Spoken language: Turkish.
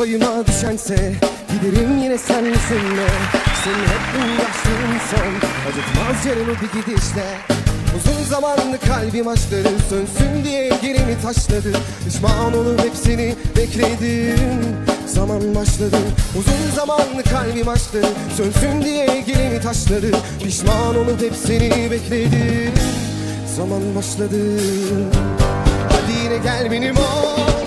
payıma düşense Giderim yine sen misinle Senin hep uğraştığın son Acıtmaz canımı bir gidişle. Uzun zamanlı kalbim aşkları sönsün diye geri mi taşladı Pişman olup hepsini bekledim Zaman başladı. Uzun zamanlı kalbim aşkları sönsün diye geri mi taşladı Pişman olup hepsini bekledim Zaman başladı. Hadi yine gel benim ol